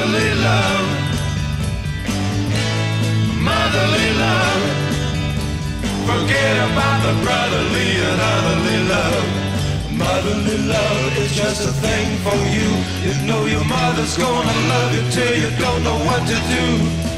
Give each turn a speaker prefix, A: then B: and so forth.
A: motherly love, motherly love. Forget about the brotherly and otherly love. Motherly love is just a thing for you. You know your mother's gonna love you till you don't know what to do.